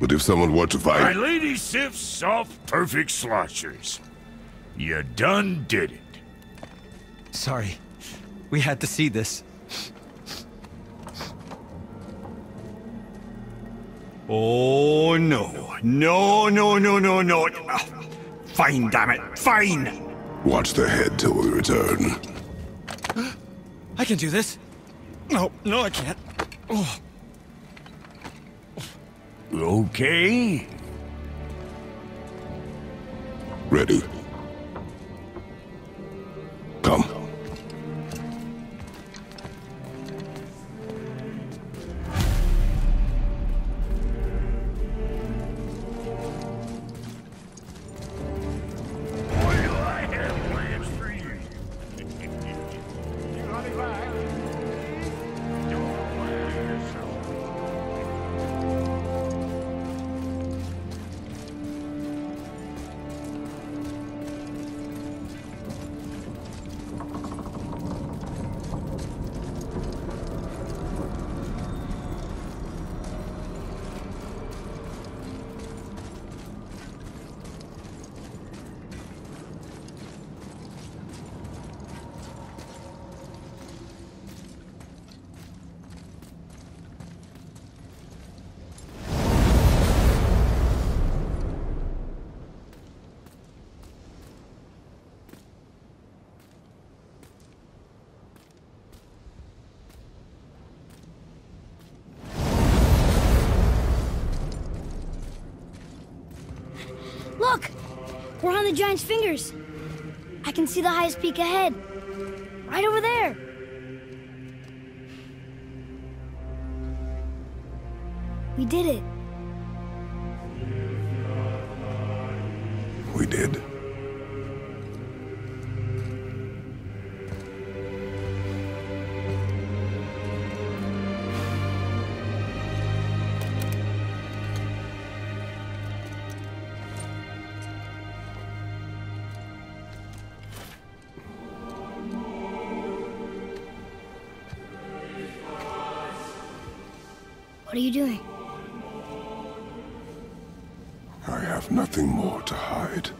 But if someone were to fight... My fight... lady Sif's soft, perfect sloshers. You done did it. Sorry. We had to see this. Oh, no. No, no, no, no, no. Fine, damn it. Fine! Watch the head till we return. I can do this. No, no, I can't. Oh, Okay. Ready. The giant's fingers. I can see the highest peak ahead. Right over there. What are you doing? I have nothing more to hide.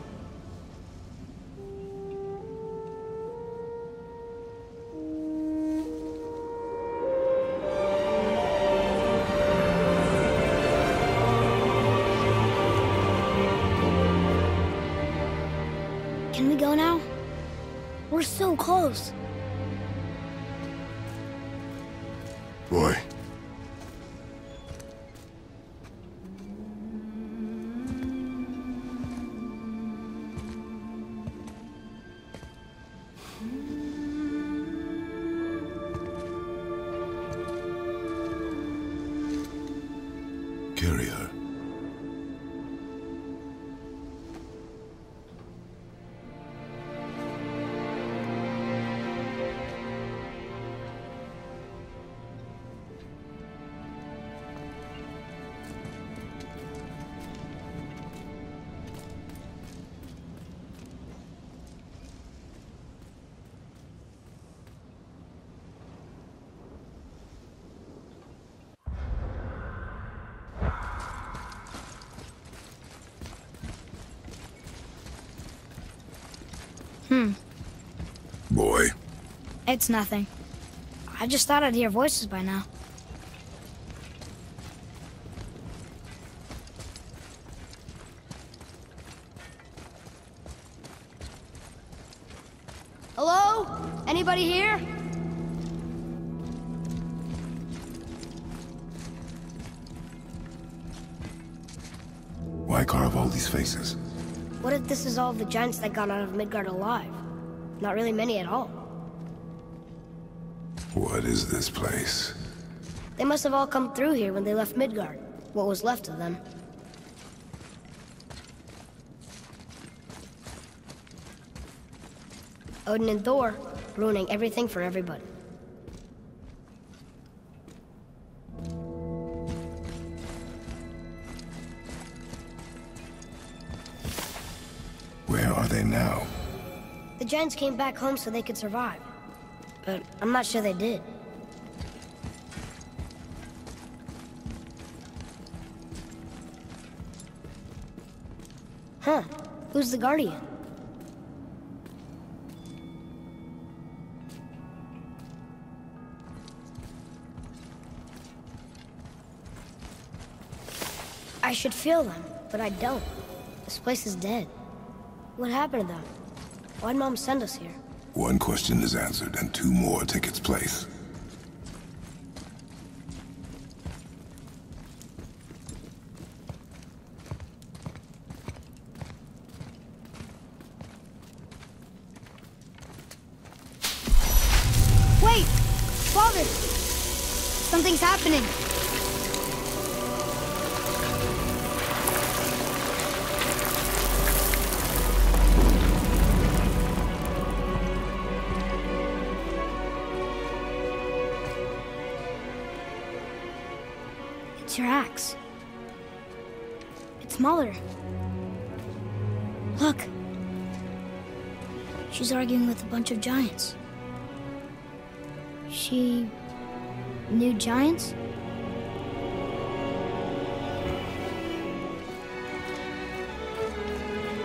It's nothing. I just thought I'd hear voices by now. Hello? Anybody here? why carve all these faces? What if this is all the giants that got out of Midgard alive? Not really many at all. What is this place? They must have all come through here when they left Midgard. What was left of them. Odin and Thor, ruining everything for everybody. Where are they now? The giants came back home so they could survive. But I'm not sure they did. Huh. Who's the Guardian? I should feel them, but I don't. This place is dead. What happened to them? Why'd Mom send us here? One question is answered, and two more take its place. It's your axe. It's Muller. Look. She's arguing with a bunch of giants. She knew giants?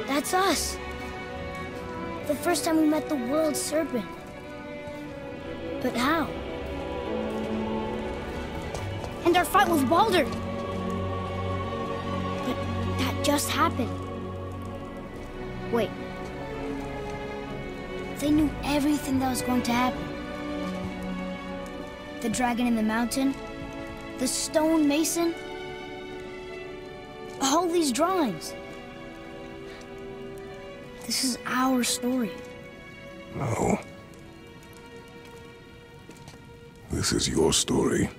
That's us. The first time we met the world serpent. But how? Our fight with Baldur. But that just happened. Wait. They knew everything that was going to happen the dragon in the mountain, the stone mason, all these drawings. This is our story. No. This is your story.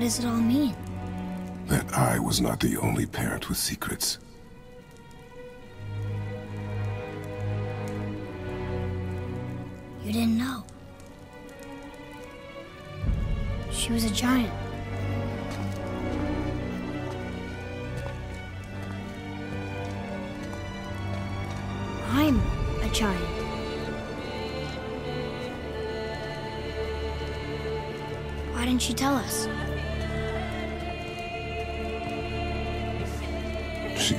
What does it all mean? That I was not the only parent with secrets. You didn't know. She was a giant. I'm a giant. Why didn't she tell us?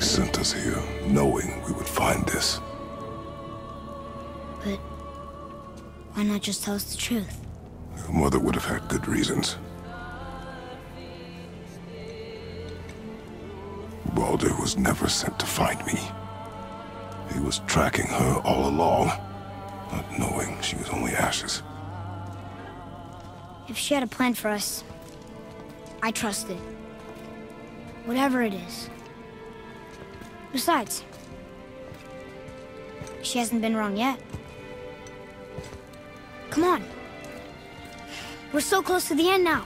Sent us here, knowing we would find this. But why not just tell us the truth? Your mother would have had good reasons. Baldur was never sent to find me. He was tracking her all along, not knowing she was only ashes. If she had a plan for us, I trust it. Whatever it is. Besides, she hasn't been wrong yet. Come on. We're so close to the end now.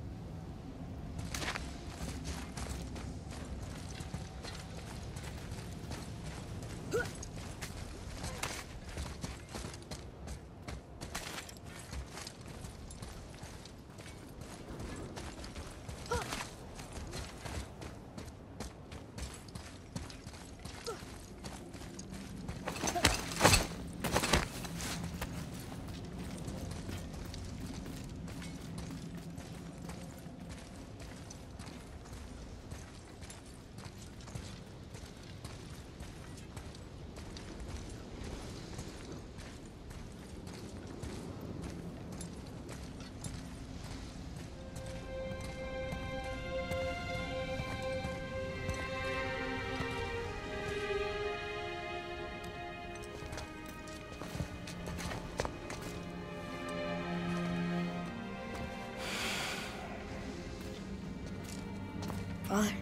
Father.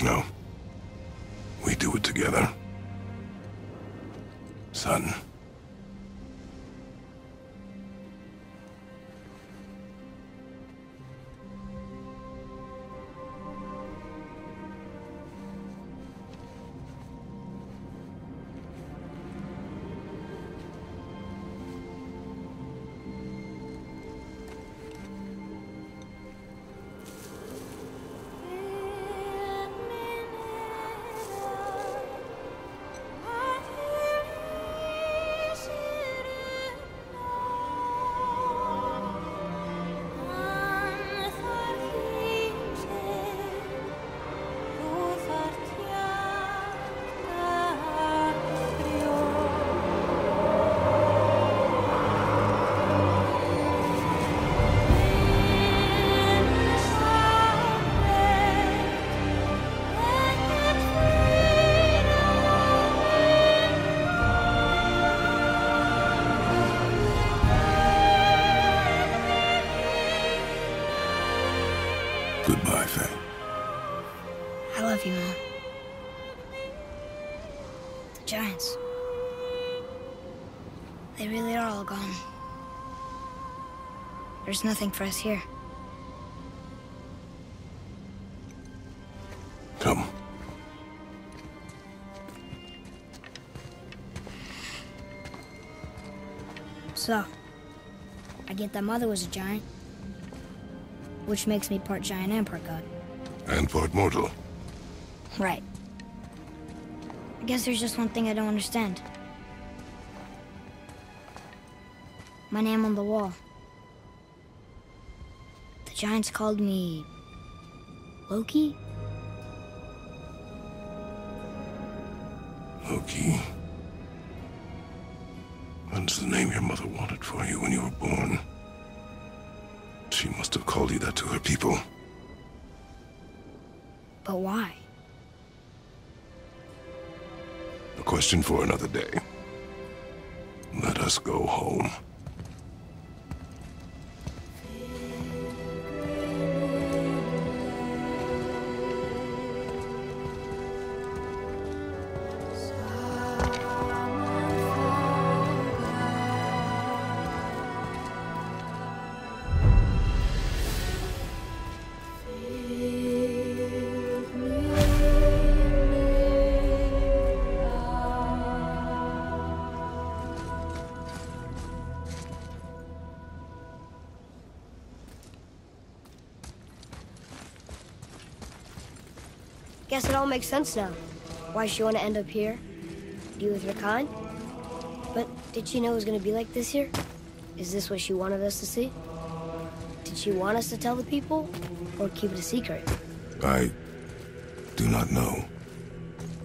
No. We do it together. Son. There's nothing for us here. Come. So, I get that Mother was a giant. Which makes me part giant and part god. And part mortal. Right. I guess there's just one thing I don't understand. My name on the wall. Giants called me... Loki? Loki. That's the name your mother wanted for you when you were born. She must have called you that to her people. But why? A question for another day. Let us go home. I guess it all makes sense now. Why she want to end up here? Be with her kind? But did she know it was going to be like this here? Is this what she wanted us to see? Did she want us to tell the people? Or keep it a secret? I do not know.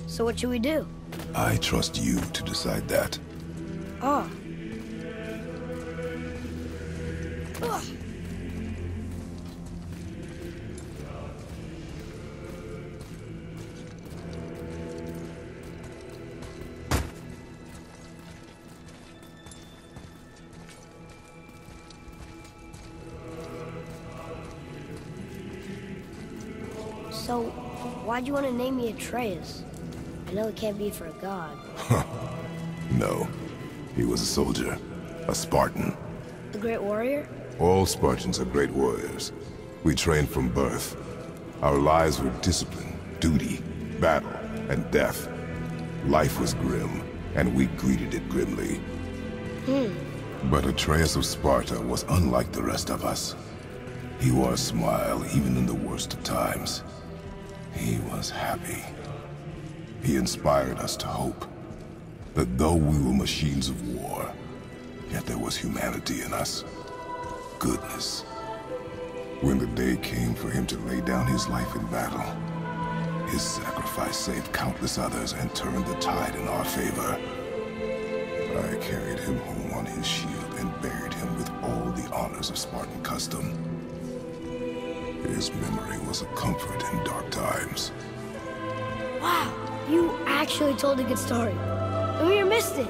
So what should we do? I trust you to decide that. Oh. Atreus? I know it can't be for a god. No. He was a soldier. A Spartan. A great warrior? All Spartans are great warriors. We trained from birth. Our lives were discipline, duty, battle, and death. Life was grim, and we greeted it grimly. Hmm. But Atreus of Sparta was unlike the rest of us. He wore a smile even in the worst of times. He was happy. He inspired us to hope. That though we were machines of war, yet there was humanity in us. Goodness. When the day came for him to lay down his life in battle, his sacrifice saved countless others and turned the tide in our favor. I carried him home on his shield and buried him with all the honors of Spartan custom. His memory was a comfort in dark times. Wow, you actually told a good story. Mimir missed it.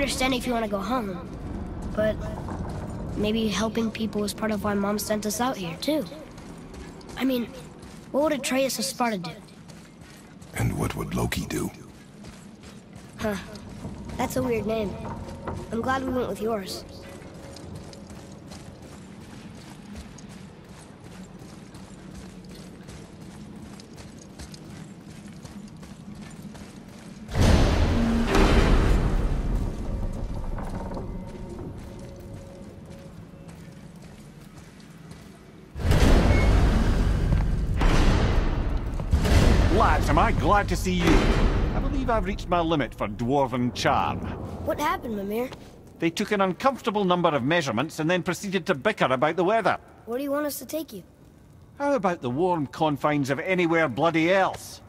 Understand if you want to go home, but maybe helping people is part of why Mom sent us out here, too. I mean, what would Atreus of Sparta do? And what would Loki do? Huh. That's a weird name. I'm glad we went with yours. Am I glad to see you. I believe I've reached my limit for dwarven charm. What happened, Mimir? They took an uncomfortable number of measurements and then proceeded to bicker about the weather. Where do you want us to take you? How about the warm confines of anywhere bloody else?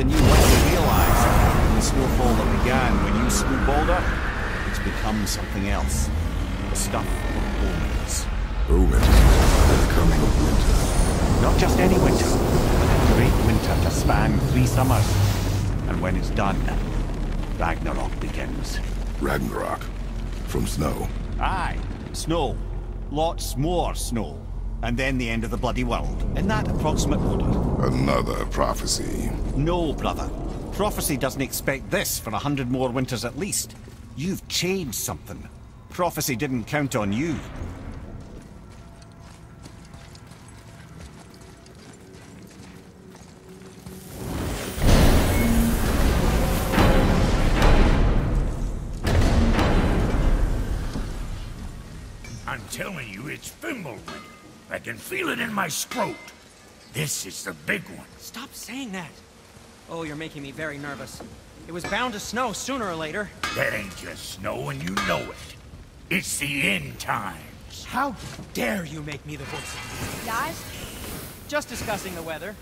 Than you likely realize. And the snowfall that began when you slew Baldur, it's become something else. The stuff of omens. Omens. The coming of winter. Not just any winter, but a great winter to span three summers. And when it's done, Ragnarok begins. Ragnarok. From snow. Aye, snow. Lots more snow. And then the end of the bloody world. In that approximate order. Another prophecy. No, brother. Prophecy doesn't expect this for a hundred more winters at least. You've changed something. Prophecy didn't count on you. I'm telling you, it's Fimbulwinter. I can feel it in my scrot. This is the big one. Stop saying that. Oh, you're making me very nervous. It was bound to snow sooner or later. That ain't just snow and you know it. It's the end times. How dare you make me the voice? Of the. Guys, Just discussing the weather.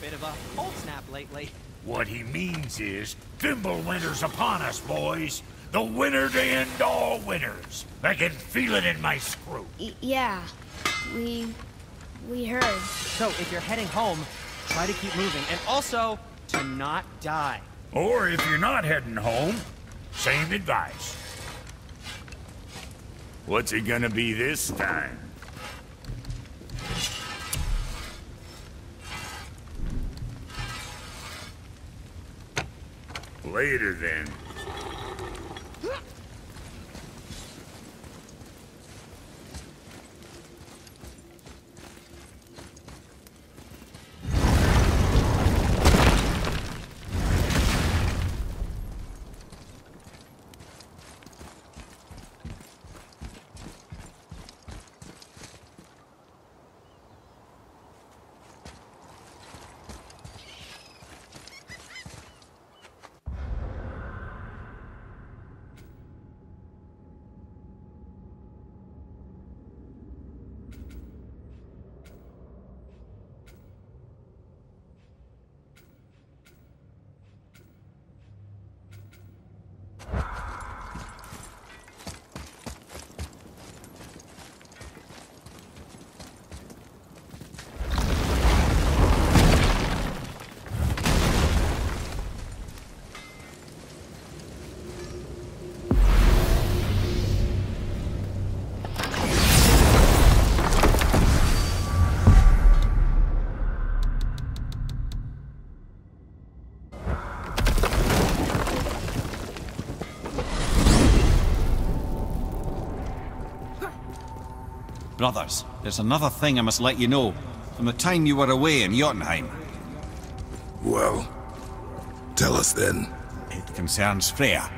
Bit of a cold snap lately. What he means is, Fimbulwinter's upon us, boys. The winter to end all winners. I can feel it in my screw. Y- yeah, we we heard. So if you're heading home, try to keep moving. And also, to not die. Or if you're not heading home, same advice. What's it gonna be this time? Later then. Brothers, there's another thing I must let you know. From the time you were away in Jotunheim, Well, tell us then. it concerns Freya.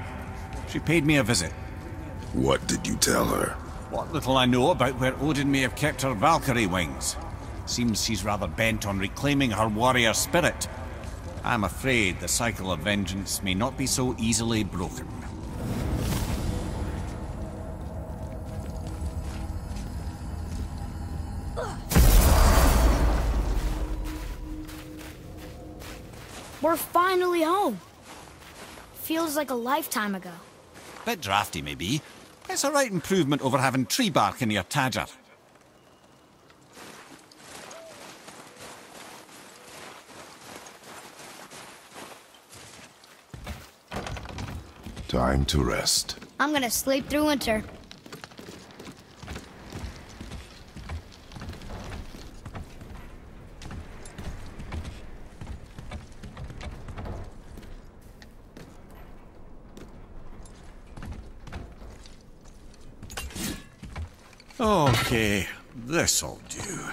She paid me a visit. What did you tell her? What little I know about where Odin may have kept her Valkyrie wings. Seems she's rather bent on reclaiming her warrior spirit. I'm afraid the cycle of vengeance may not be so easily broken. Feels like a lifetime ago. Bit drafty, maybe. But It's a right improvement over having tree bark in your tadger. Time to rest. I'm gonna sleep through winter. Okay, this'll do.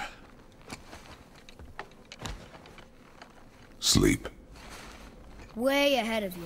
Sleep. Way ahead of you.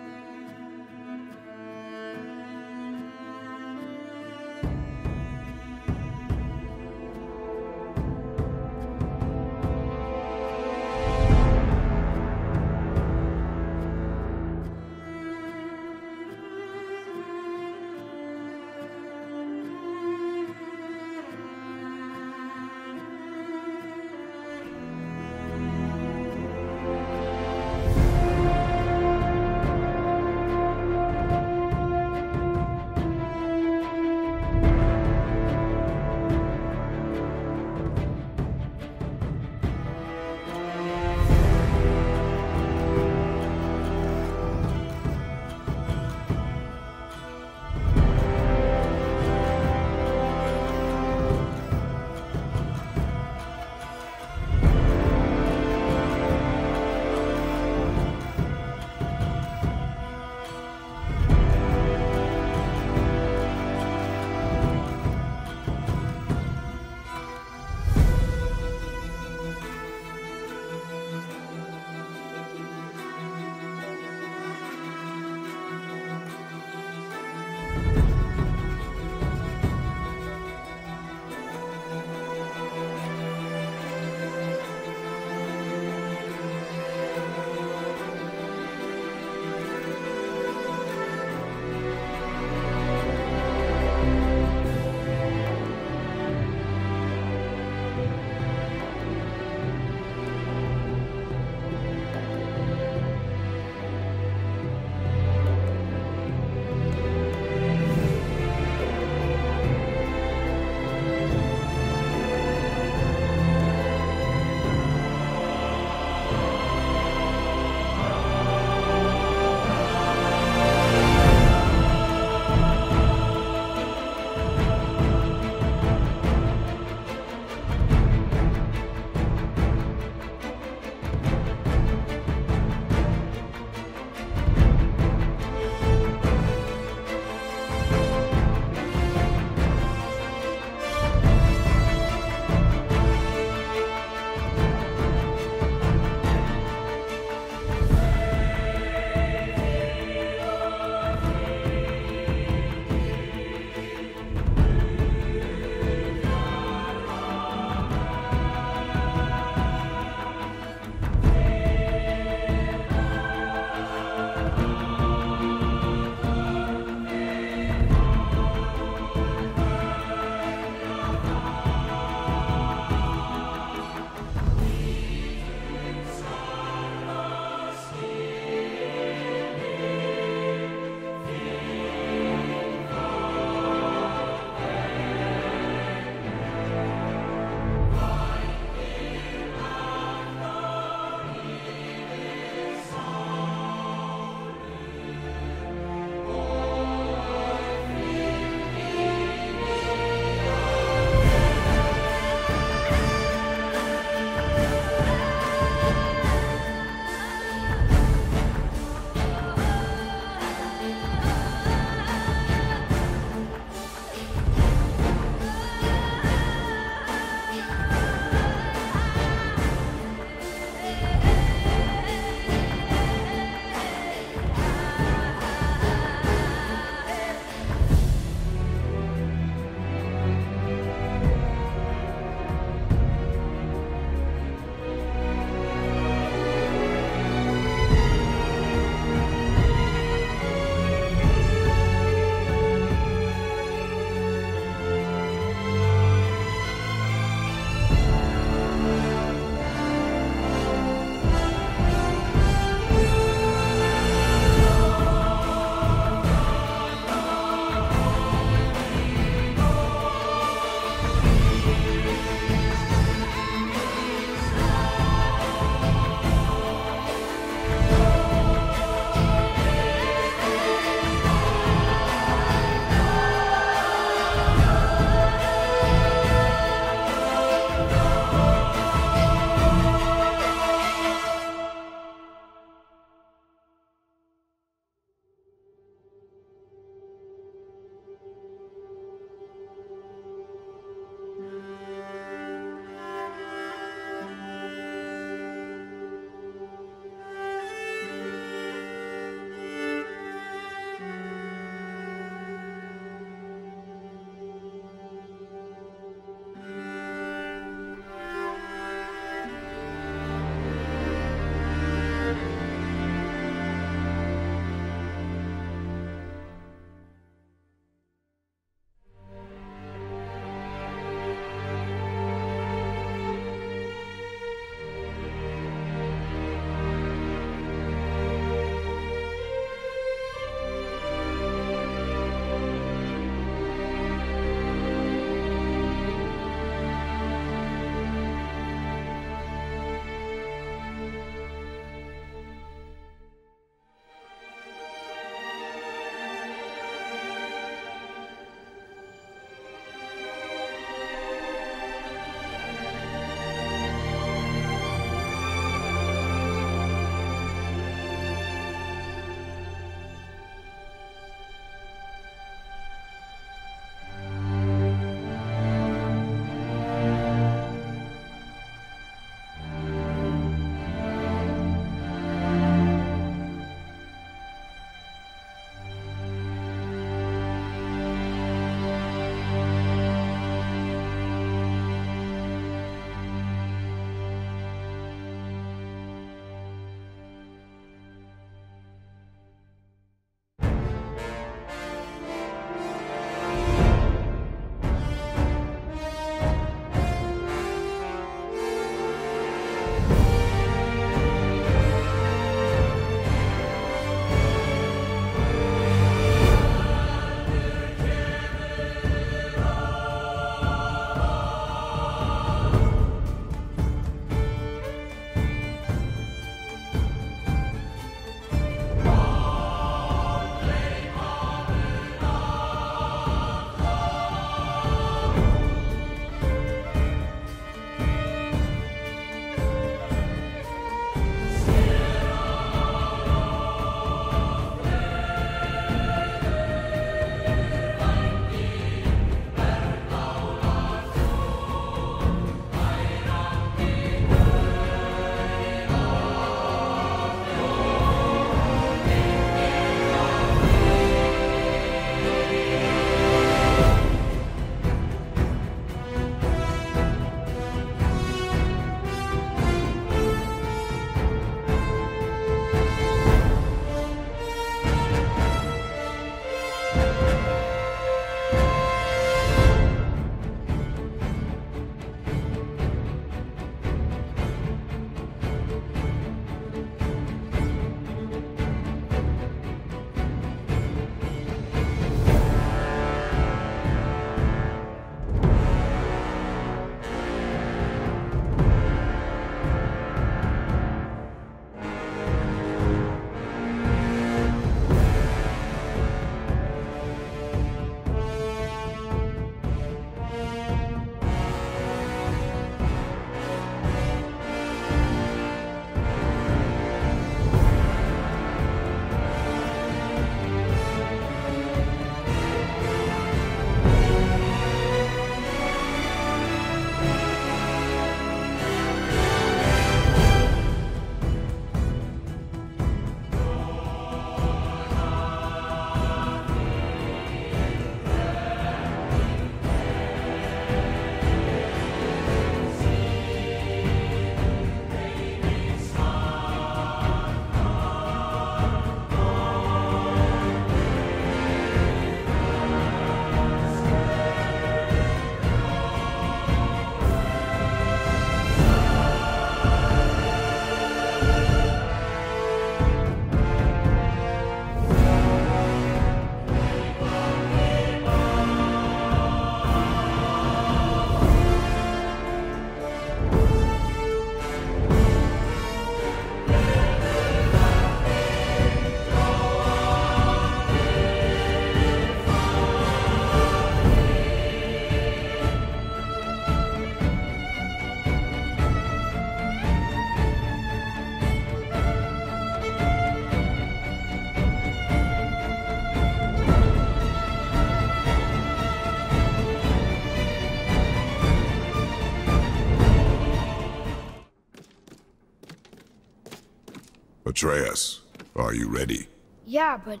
Atreus, are you ready? Yeah, but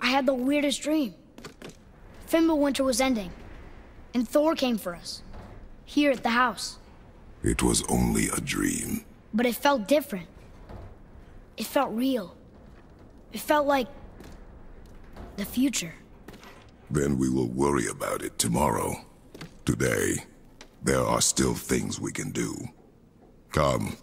I had the weirdest dream. Fimbulwinter was ending, and Thor came for us. Here at the house. It was only a dream. But it felt different. It felt real. It felt like... the future. Then we will worry about it tomorrow. Today, there are still things we can do. Come,